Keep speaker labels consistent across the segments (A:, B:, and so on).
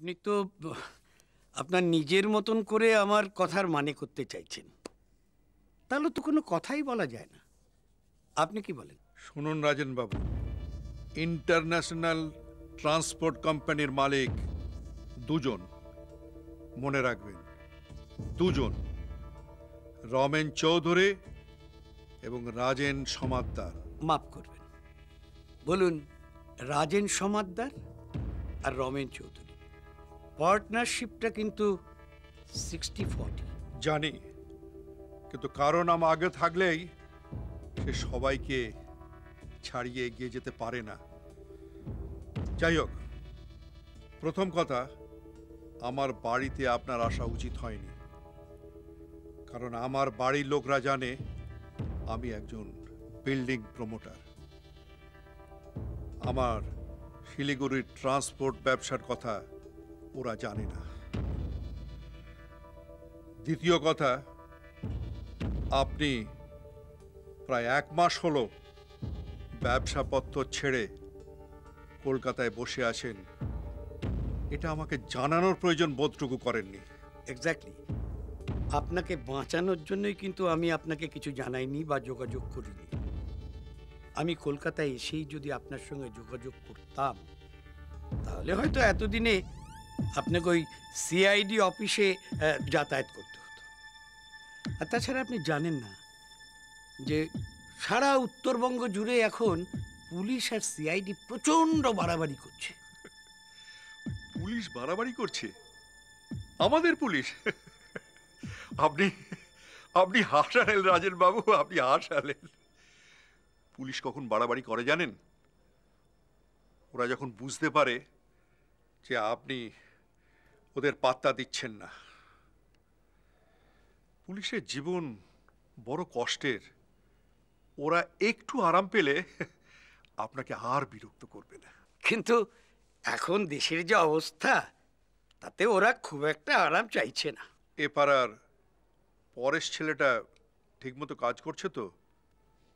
A: আপনি তো আপনার নিজের মতন করে আমার কথার মানে করতে চাইছেন। তাহলে তো কোনো কথাই বলা যায় না। আপনি কি বলেন?
B: শুনুন রাজেন বাবু ইন্টারন্যাশনাল ট্রান্সপোর্ট কোম্পানির মালিক দুজন মনে রাখবেন দুজন রমেন চৌধুরী এবং রাজেন সমাদ্দার।
A: মাফ করবেন। বলুন রাজেন সমাদ্দার আর রমেন চৌধুরী। পার্টনারশিপটা কিন্তু সিক্সটি ফর্টি।
B: জানি, কিন্তু কারণ নাম আগে থাকলেই সে সবাইকে ছাড়িয়ে এগিয়ে যেতে পারে না। যাই হোক, প্রথম কথা, আমার বাড়িতে আপনার আসা উচিত হয়নি। কারণ আমার বাড়ির লোকরা জানে আমি একজন বিল্ডিং প্রমোটার। আমার শিলিগুড়ির ট্রান্সপোর্ট ব্যবসার কথা ওরা জানে না। দ্বিতীয় কথা, আপনি প্রায় এক মাস হলো ব্যবসাপত্র ছেড়ে কলকাতায় বসে আছেন। এটা আমাকে জানানোর প্রয়োজন বোধটুকু করেননি।
A: এক্স্যাক্টলি আপনাকে বাঁচানোর জন্যই কিন্তু আমি আপনাকে কিছু জানাইনি বা যোগাযোগ করিনি। আমি কলকাতায় এসেই যদি আপনার সঙ্গে যোগাযোগ করতাম, তাহলে হয়তো এতদিনে আপনাকে ওই সিআইডি অফিসে যাতায়াত করতে হতো। আর তাছাড়া আপনি জানেন না যে সারা উত্তরবঙ্গ জুড়ে এখন পুলিশ আর সিআইডি প্রচণ্ড বাড়াবাড়ি করছে।
B: পুলিশ বাড়াবাড়ি করছে? আমাদের পুলিশ? আপনি আপনি হাসালেন রাজেন বাবু আপনি হাসালেন। পুলিশ কখন বাড়াবাড়ি করে জানেন? ওরা যখন বুঝতে পারে যে আপনি ওদের পাত্তা দিচ্ছেন না। পুলিশের জীবন বড় কষ্টের। ওরা একটু আরাম পেলে আপনাকে আর বিরক্ত করবে না।
A: কিন্তু এখন দেশের যে অবস্থা তাতে ওরা খুব একটা আরাম চাইছে না।
B: এ পাড়ার পরেশ ছেলেটা ঠিকমতো কাজ করছে তো?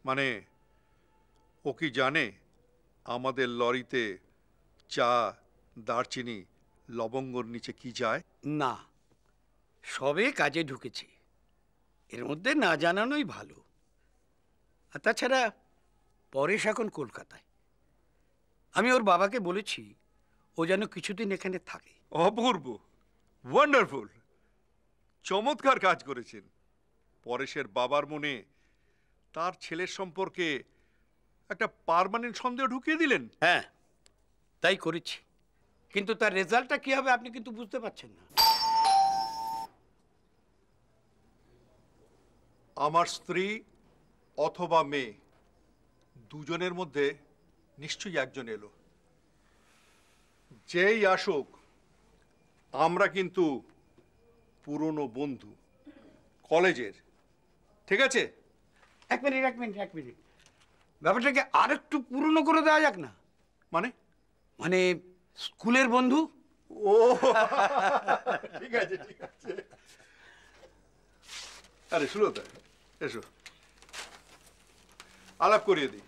B: মানে ও কি জানে আমাদের লরিতে চা দারচিনি লবঙ্গর নিচে কি যায়?
A: না সবে কাজে ঢুকেছে। এর মধ্যে না জানানোই ভালো। আর তাছাড়া পরেশ এখন কলকাতায়। আমি ওর বাবাকে বলেছি ও যেন কিছুদিন এখানে থাকে।
B: অপূর্ব ওয়ান্ডারফুল চমৎকার কাজ করেছেন। পরেশের বাবার মনে তার ছেলের সম্পর্কে একটা পারমানেন্ট সন্দেহ ঢুকিয়ে দিলেন?
A: হ্যাঁ তাই করেছি। কিন্তু তার রেজাল্টটা কি হবে আপনি কিন্তু বুঝতে পারছেন না।
B: আমার স্ত্রী অথবা মেয়ে দুজনের মধ্যে নিশ্চয়ই একজন এলো। যেই আসুক আমরা কিন্তু পুরনো বন্ধু কলেজের। ঠিক আছে?
A: এক মিনিট এক মিনিট এক মিনিট। ব্যাপারটাকে আরেকটু পুরনো করে দেওয়া যাক না।
B: মানে?
A: মানে স্কুলের বন্ধু?
B: ও ঠিক আছে ঠিক আছে। আরে সুলতা এসো। আলাপ করিয়ে দিই।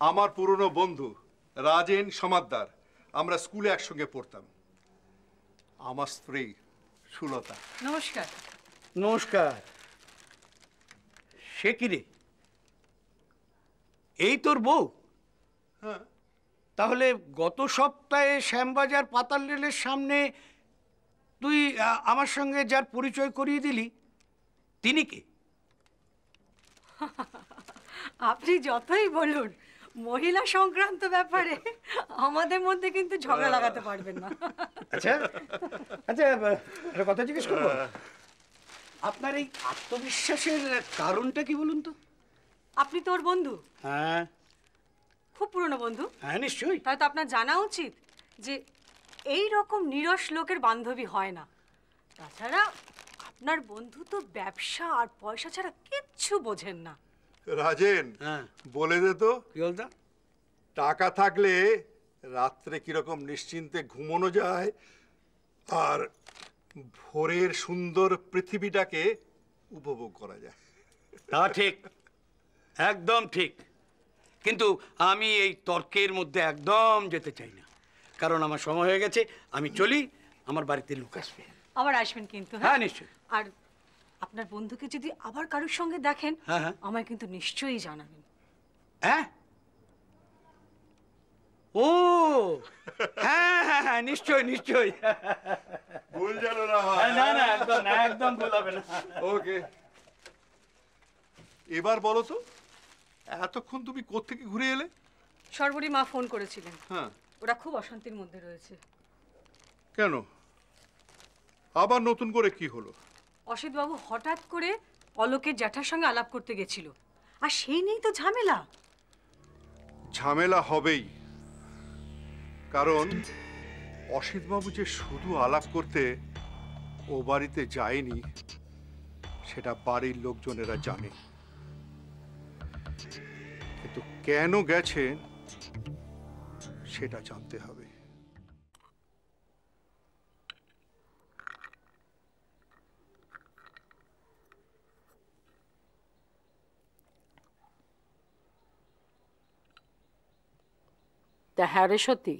B: আমার পুরনো বন্ধু রাজেন সমাদ্দার আমরা স্কুলে একসঙ্গে পড়তাম। আমার স্ত্রী সুলতা।
C: নমস্কার।
A: নমস্কার। সে কি রে? এই তোর বউ?
B: হ্যাঁ।
A: তাহলে গত সপ্তাহে শ্যামবাজার পাতাল রেলের সামনে তুই আমার সঙ্গে যার পরিচয় করিয়ে দিলি তিনি কে?
C: আপনি যতই বলুন মহিলা সংক্রান্ত ব্যাপারে আমাদের মধ্যে কিন্তু ঝগড়া লাগাতে পারবেন না।
A: আচ্ছা আচ্ছা একটা কথা জিজ্ঞেস করব। আপনার এই আত্মবিশ্বাসের কারণটা কি বলুন তো?
C: আপনি তো ওর বন্ধু।
A: হ্যাঁ।
C: খুব পুরনো বন্ধু।
A: হ্যাঁ নিশ্চয়ই।
C: তাই তো আপনার জানা উচিত যে এই রকম নিরস লোকের বান্ধবী হয় না। তাছাড়া আপনার বন্ধু তো ব্যবসা আর পয়সা ছাড়া কিচ্ছু বোঝেন না।
B: রাজেন
A: হ্যাঁ।
B: বলে দে তো।
A: কি বলতো?
B: টাকা থাকলে রাত্রে কীরকম নিশ্চিন্তে ঘুমোনো যায় আর ভোরের সুন্দর পৃথিবীটাকে উপভোগ করা যায়।
A: তা ঠিক। একদম ঠিক। কিন্তু আমি এই তর্কের মধ্যে একদম যেতে চাই না। কারণ আমার সময় হয়ে গেছে আমি চলি আমার বাড়িতে লোক আসবে।
C: আবার আসবেন কিন্তু
A: হ্যাঁ? নিশ্চয়ই।
C: আর আপনার বন্ধুকে যদি আবার কারোর সঙ্গে দেখেন
A: হ্যাঁ, হ্যাঁ।
C: আমায় কিন্তু নিশ্চয়ই জানাবেন।
A: হ্যাঁ? ও! হ্যাঁ হ্যাঁ হ্যাঁ নিশ্চয়ই নিশ্চয়ই।
B: ভুল জানো না
A: না না একদম একদম ভুল হবে না।
B: ওকে। এবার বলো তো। এতক্ষণ তুমি কোত্থেকে ঘুরে এলে?
C: সর্বরী মা ফোন করেছিলেন।
B: হ্যাঁ।
C: ওরা খুব অশান্তির মধ্যে রয়েছে।
B: কেন? আবার নতুন করে কি হলো?
C: অসিতবাবু হঠাৎ করে অলোকের জ্যাঠার সঙ্গে আলাপ করতে গেছিল। আর সেই নেই তো ঝামেলা।
B: ঝামেলা হবেই। কারণ অসিতবাবু যে শুধু আলাপ করতে ও বাড়িতে যায়নি সেটা বাড়ির লোকজনেরা জানে। কিন্তু কেন গেছেন সেটা জানতে হবে।
D: তা হ্যাঁ রে সত্যি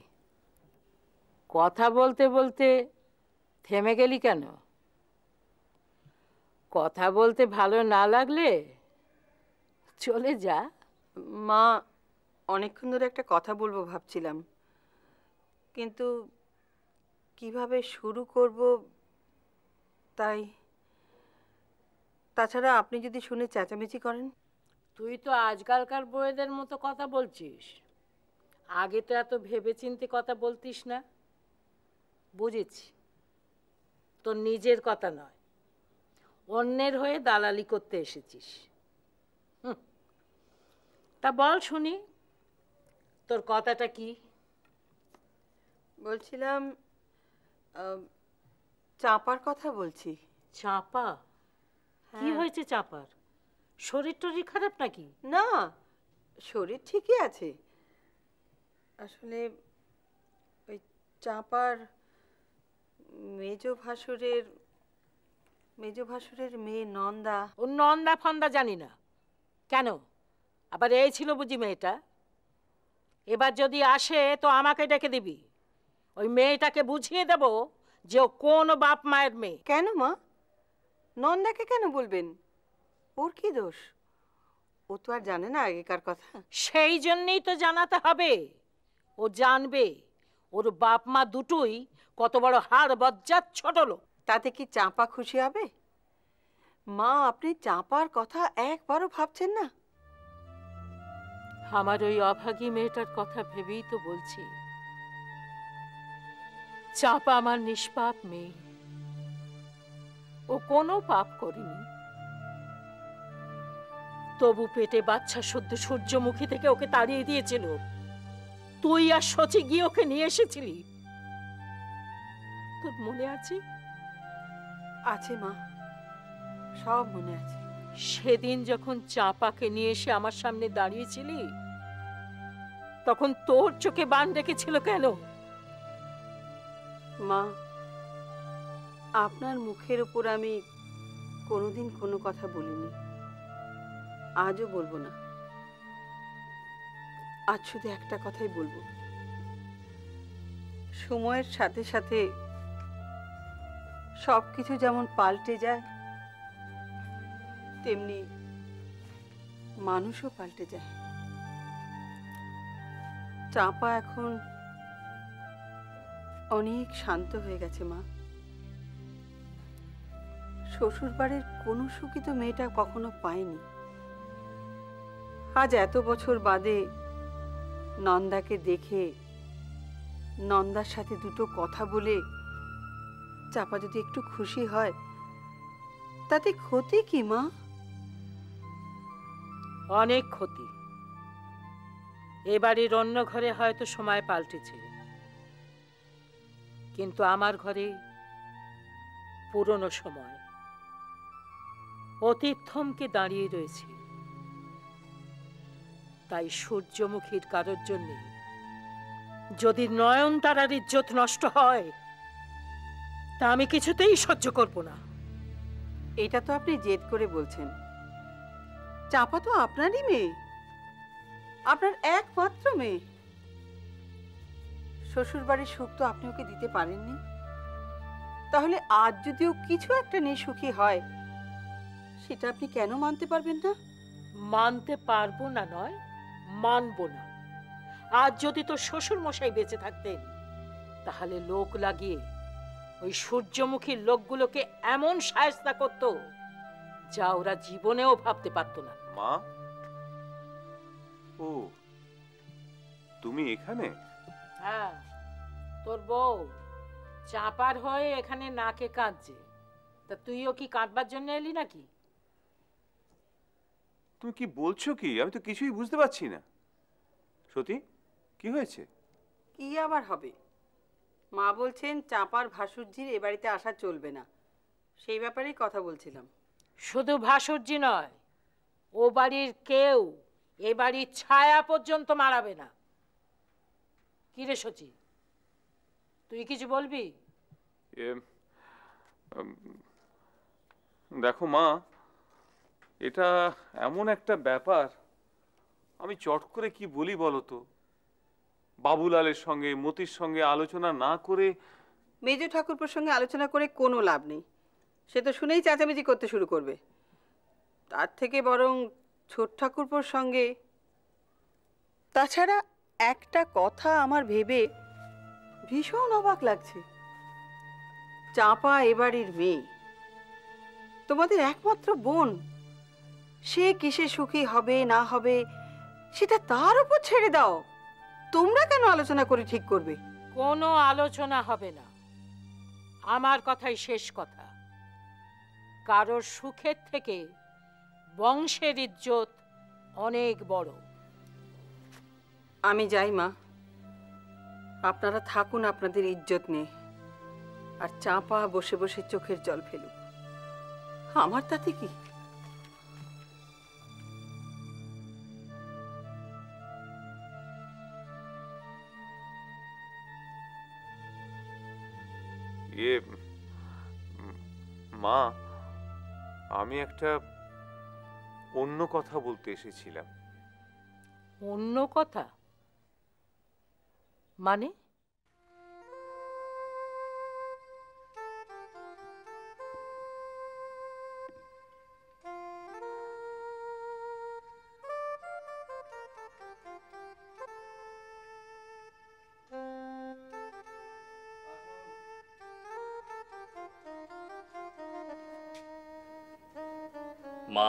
D: কথা বলতে বলতে থেমে গেলি কেন? কথা বলতে ভালো না লাগলে চলে যা।
E: মা, অনেকক্ষণ ধরে একটা কথা বলব ভাবছিলাম। কিন্তু কীভাবে শুরু করব তাই, তাছাড়া আপনি যদি শুনে চেঁচামেচি করেন।
D: তুই তো আজকালকার বইয়েদের মতো কথা বলছিস। আগে তো এত ভেবেচিন্তে কথা বলতিস না। বুঝেছি। তোর নিজের কথা নয়। অন্যের হয়ে দালালি করতে এসেছিস। তা বল শুনি। তোর কথাটা কি?
E: বলছিলাম চাপার কথা বলছি।
D: চাপা? কি
E: হ্যাঁ।
D: হয়েছে চাপার? শরীর টরীর খারাপ নাকি?
E: না শরীর ঠিকই আছে। আসলে ওই চাপার মেজ ভাসুরের মেজ ভাসুরের মেয়ে নন্দা।
D: ও নন্দা ফন্দা জানি না। কেন? আবার এই ছিল বুঝি মেয়েটা। এবার যদি আসে তো আমাকে ডেকে দিবি। ওই মেয়েটাকে বুঝিয়ে দেব যে ও কোন বাপ মায়ের মেয়ে।
E: কেন মা? নন্দাকে কেন বলবেন? ওর কি দোষ? ও তো আর জানে না আগেকার কথা।
D: সেই জন্যেই তো জানাতে হবে। ও জানবে ওর বাপ মা দুটোই কত বড় হাড় বজ্জাত ছোট লোক।
E: তাতে কি চাপা খুশি হবে? মা আপনি চাপার কথা একবারও ভাবছেন না?
D: আমার ওই অভাগী মেয়েটার কথা ভেবেই তো বলছি। চাপা আমার নিষ্পাপ মেয়ে। ও কোনো পাপ করেনি। তবু পেটে বাচ্চা সদ্য সূর্যমুখী থেকে ওকে তাড়িয়ে দিয়েছিল। তুই আর সচি গিয়ে ওকে নিয়ে এসেছিলি। তোর মনে আছে?
E: আছে মা। সব মনে আছে।
D: সেদিন যখন চাপাকে নিয়ে এসে আমার সামনে দাঁড়িয়েছিলি, তখন তোর চোখে বান রেখেছিল কেন?
E: মা, আপনার মুখের উপর আমি কোনোদিন কোনো কথা বলিনি। আজও বলব না। আজ শুধু একটা কথাই বলব। সময়ের সাথে সাথে সব কিছু যেমন পাল্টে যায় তেমনি মানুষও পাল্টে যায়। চাপা এখন অনেক শান্ত হয়ে গেছে মা। শ্বশুর বাড়ির কোনো সুখী তো মেয়েটা কখনো পায়নি। আজ এত বছর বাদে নন্দাকে দেখে নন্দার সাথে দুটো কথা বলে চাপা যদি একটু খুশি হয়, তাতে ক্ষতি কি মা?
D: অনেক ক্ষতি। এ বাড়ির অন্য ঘরে হয়তো সময় পাল্টেছে। কিন্তু আমার ঘরে পুরনো সময়। অতীত থমকে দাঁড়িয়ে রয়েছে। তাই সূর্যমুখীর কারোর জন্যে যদি নয়ন তারার ইজ্জত নষ্ট হয়, তা আমি কিছুতেই সহ্য করব না।
E: এটা তো আপনি জেদ করে বলছেন। চাপা তো আপনারই মেয়ে। আপনার একমাত্র মেয়ে। শ্বশুর বাড়ির সুখ তো আপনি ওকে দিতে পারেননি। তাহলে আজ যদিও কিছু একটা নেই সুখী হয়, সেটা আপনি কেন মানতে পারবেন না?
D: মানতে পারব না নয়, মানব না। আজ যদি তোর শ্বশুর মশাই বেঁচে থাকতেন, তাহলে লোক লাগিয়ে ওই সূর্যমুখী লোকগুলোকে এমন সায়স্তা করতো, যা ওরা জীবনেও ভাবতে পারতো না।
F: মা। ও তুমি এখানে?
D: হ্যাঁ তোর বউ চাপার হয়ে এখানে নাকে কাঁদছে। তা তুইও কি কাঁদবার জন্য এলি নাকি?
F: তুমি কি বলছো কি? আমি তো কিছুই বুঝতে পারছি না। সতী কি হয়েছে?
E: কি আবার হবে? মা বলছেন চাপার ভাসুরজির এ বাড়িতে আসা চলবে না। সেই ব্যাপারেই কথা বলছিলাম।
D: শুধু ভাসুর্জি নয় ও বাড়ির কেউ এ বাড়ির ছায়া পর্যন্ত মারাবে না। কি রে সচি তুই কিছু বলবি?
F: এ, দেখো মা এটা এমন একটা ব্যাপার আমি চট করে কি বলি বলো তো? বাবুলালের সঙ্গে মতির সঙ্গে আলোচনা না করে
E: মেজ ঠাকুরপুর সঙ্গে আলোচনা করে কোনো লাভ নেই। সে তো শুনেই চেঁচামেচি করতে শুরু করবে। তার থেকে বরং ছোট ঠাকুরপুর সঙ্গে। তাছাড়া একটা কথা আমার ভেবে ভীষণ অবাক লাগছে। চাপা এবাড়ির মেয়ে, তোমাদের একমাত্র বোন, সে কিসে সুখী হবে, না হবে, সেটা তার উপর ছেড়ে দাও। তোমরা কেন আলোচনা করে ঠিক করবে?
D: কোনো আলোচনা হবে না। আমার কথাই শেষ কথা। কারোর সুখের থেকে বংশের ইজ্জত অনেক বড়।
E: আমি যাই মা। আপনারা থাকুন আপনাদের ইজ্জত নিয়ে। আর চাপা বসে বসে চোখের জল ফেলুক। আমার তাতে কি?
F: ইয়ে মা আমি একটা অন্য কথা বলতে এসেছিলাম।
D: অন্য কথা? মানে?
G: মা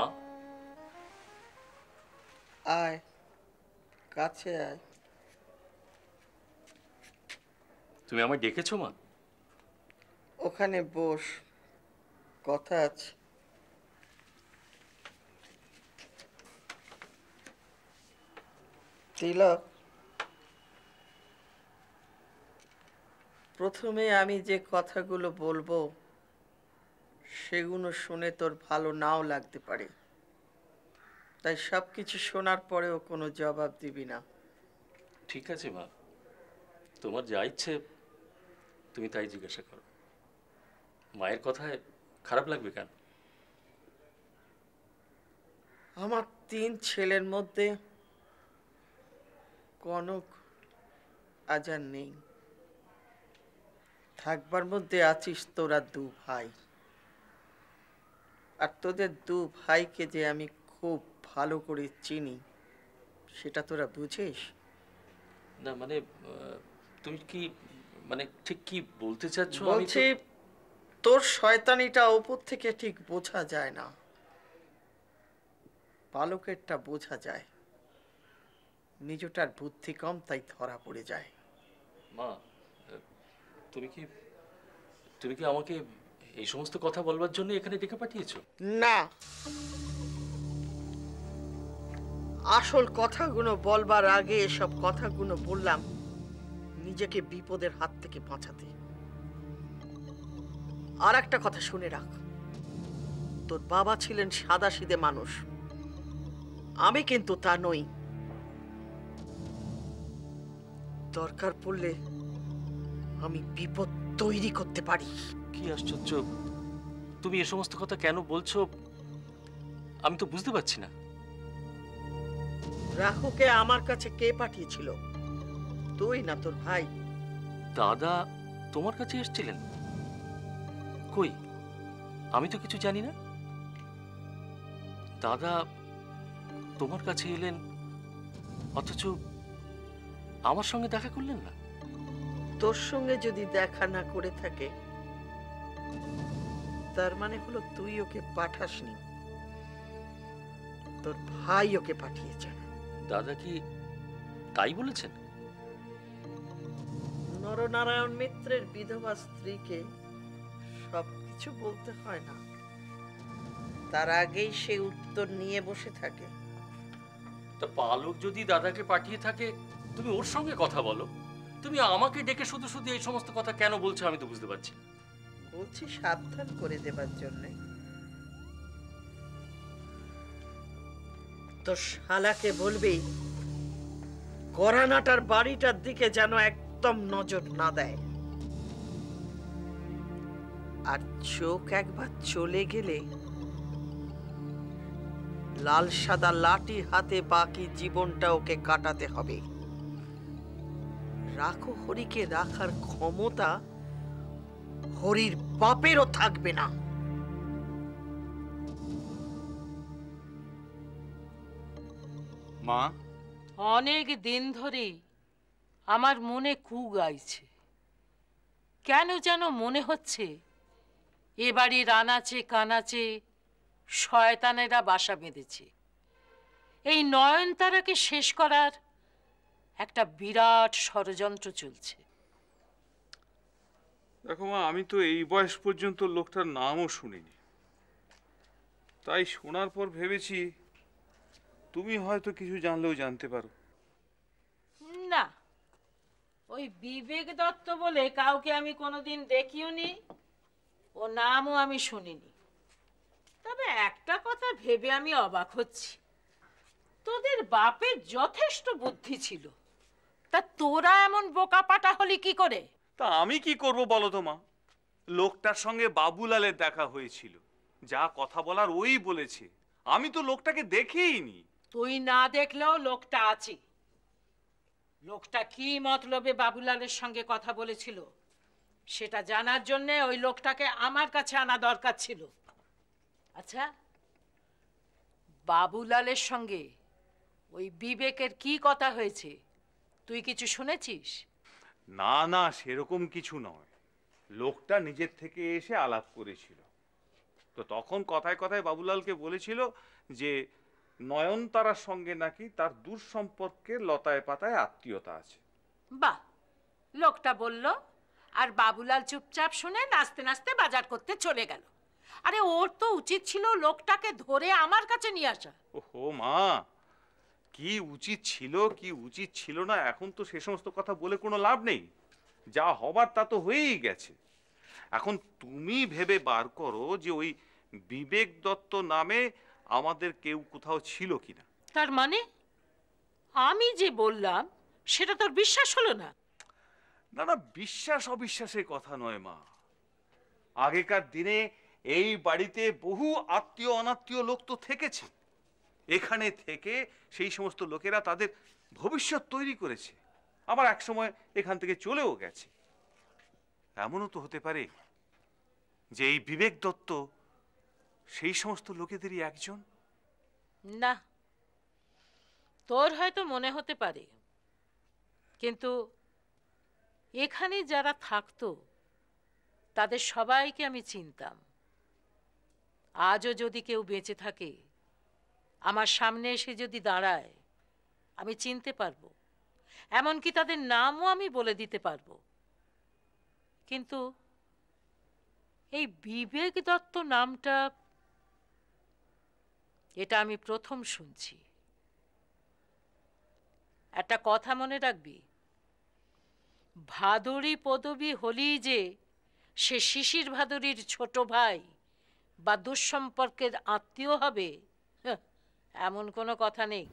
E: আয় কাছে আয়।
G: তুমি আমায় ডেকেছো মা?
E: ওখানে বস কথা আছে। তিলক
H: প্রথমে আমি যে কথাগুলো বলব সেগুলো শুনে তোর ভালো নাও লাগতে পারে। তাই সব কিছু শোনার পরেও কোনো জবাব দিবি না।
G: ঠিক আছে মা। তোমার যা ইচ্ছে তুমি তাই জিজ্ঞাসা করো। মায়ের কথায় খারাপ লাগবে কেন?
H: আমার তিন ছেলের মধ্যে কনক আজ আর নেই। থাকবার মধ্যে আছিস তোরা দু ভাই। আর তোদের দু ভাইকে যে আমি খুব ভালো করে চিনি সেটা তোরা বুঝিস?
G: না মানে তুমি কি মানে ঠিক কি বলতে চাচ্ছ?
H: বলছি তোর শয়তানিটা ওপর থেকে ঠিক বোঝা যায় না। বালকেরটা বোঝা যায়। নিজটার বুদ্ধি কম তাই ধরা পড়ে যায়।
G: মা তুমি কি তুমি কি আমাকে এই সমস্ত কথা বলবার জন্য এখানে ডেকে পাঠিয়েছো?
H: না। আসল কথাগুলো বলবার আগে এসব কথাগুলো বললাম নিজেকে বিপদের হাত থেকে বাঁচাতে। আর একটা কথা শুনে রাখ। তোর বাবা ছিলেন সাদা সিদে মানুষ। আমি কিন্তু তা নই। দরকার পড়লে আমি বিপদ তৈরি করতে পারি।
G: কি আশ্চর্য। তুমি এ সমস্ত কথা কেন বলছো? আমি তো বুঝতে পারছি না।
H: রাহুকে আমার কাছে কে পাঠিয়েছিল? তুই না তোর ভাই?
G: দাদা তোমার কাছে এসেছিলেন। কই? আমি তো কিছু জানি না। দাদা তোমার কাছে এলেন অথচ আমার সঙ্গে দেখা করলেন না?
H: তোর সঙ্গে যদি দেখা না করে থাকে তার মানে হলো তুই ওকে পাঠাসনি। তোর ভাই ওকে পাঠিয়েছে।
G: দাদা কি তাই বলেছেন?
H: নরনারায়ণ মিত্রের বিধবা স্ত্রীকে সবকিছু বলতে হয় না। তার আগেই সে উত্তর নিয়ে বসে থাকে।
G: তা পালক যদি দাদাকে পাঠিয়ে থাকে তুমি ওর সঙ্গে কথা বলো। তুমি আমাকে ডেকে শুধু শুধু এই সমস্ত কথা কেন বলছো আমি তো বুঝতে পারছি
H: বলছি সাবধান করে দেবার জন্য। তো শালাকে বলবি করানাটার বাড়িটার দিকে যেন একদম নজর না দেয়। আর চোখ একবার চলে গেলে লাল সাদা লাঠি হাতে বাকি জীবনটা ওকে কাটাতে হবে। রাখো হরিকে রাখার ক্ষমতা হরির বাপেরও থাকবে না।
F: মা?
D: অনেক দিন ধরেই আমার মনে কু গাইছে। কেন যেন মনে হচ্ছে এ বাড়ির আনাচে কানাচে শয়তানেরা বাসা বেঁধেছে। এই নয়নতারাকে শেষ করার একটা বিরাট ষড়যন্ত্র চলছে।
F: দেখো মা আমি তো এই বয়স পর্যন্ত লোকটার নামও শুনিনি। তাই শোনার পর ভেবেছি তুমি হয়তো কিছু জানলেও জানতে পারো।
D: না ওই বিবেক দত্ত বলে কাউকে আমি কোনোদিন দেখিও নি ও নামও আমি শুনিনি। তবে একটা কথা ভেবে আমি অবাক হচ্ছি। তোদের বাপের যথেষ্ট বুদ্ধি ছিল। তা তোরা এমন বোকাপাটা হলি কি করে?
F: তা আমি কি করব বলো তো মা? লোকটার সঙ্গে বাবুলালের দেখা হয়েছিল। যা কথা বলার ওই বলেছে। আমি তো লোকটাকে দেখেইনি।
D: তুই না দেখলেও লোকটা আছে। লোকটা কি মতলবে বাবুলালের সঙ্গে কথা বলেছিল? সেটা জানার জন্যে ওই লোকটাকে আমার কাছে আনা দরকার ছিল। আচ্ছা বাবুলালের সঙ্গে ওই বিবেকের কি কথা হয়েছে? তুই কিছু শুনেছিস?
F: না না, সেরকম কিছু নয়। লোকটা নিজের থেকে এসে আলাপ করেছিল। তো তখন কথায় কথায় বাবুলালকে বলেছিল যে নয়নতারার সঙ্গে নাকি তার দূর সম্পর্কে লতায় পাতায় আত্মীয়তা আছে।
D: বাহ লোকটা বলল আর বাবুলাল চুপচাপ শুনে নাচতে নাচতে বাজার করতে চলে গেল। আরে ওর তো উচিত ছিল লোকটাকে ধরে আমার কাছে নিয়ে আসা।
F: ওহো মা কি উচিত ছিল কি উচিত ছিল না এখন তো সে সমস্ত কথা বলে কোনো লাভ নেই। যা হবার তা তো হয়েই গেছে। এখন তুমি ভেবে বার করো যে ওই বিবেক দত্ত নামে আমাদের কেউ কোথাও ছিল কিনা?
D: তার মানে? আমি যে বললাম সেটা তোর বিশ্বাস হলো না?
F: না না বিশ্বাস অবিশ্বাসের কথা নয় মা। আগেকার দিনে এই বাড়িতে বহু আত্মীয় অনাত্মীয় লোক তো থেকেছে। এখানে থেকে সেই সমস্ত লোকেরা তাদের ভবিষ্যৎ তৈরি করেছে। আবার এক সময় এখান থেকে চলেও গেছে। এমনও তো হতে পারে যে এই বিবেক দত্ত সেই সমস্ত লোকেদেরই একজন?
D: না। তোর হয়তো মনে হতে পারে। কিন্তু এখানে যারা থাকতো, তাদের সবাইকে আমি চিনতাম। আজও যদি কেউ বেঁচে থাকে, আমার সামনে এসে যদি দাঁড়ায়, আমি চিনতে পারব। এমনকি তাদের নামও আমি বলে দিতে পারব। কিন্তু এই বিবেক দত্ত নামটা এটা আমি প্রথম শুনছি। একটা কথা মনে রাখবি? ভাদুরী পদবী হলেই যে সে শিশির ভাদুরীর ছোট ভাই বা দুঃসম্পর্কের আত্মীয় হবে হ্যাঁ, এমন কোনো কথা নেই।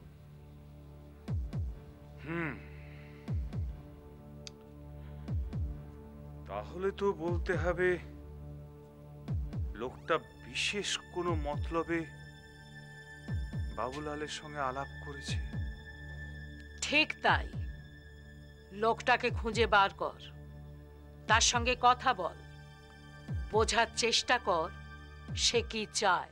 F: তাহলে তো বলতে হবে লোকটা বিশেষ কোনো মতলবে বাবুলালের সঙ্গে আলাপ করেছে।
D: ঠিক তাই। লোকটাকে খুঁজে বার কর। তার সঙ্গে কথা বল। বোঝার চেষ্টা কর সে কি চায়।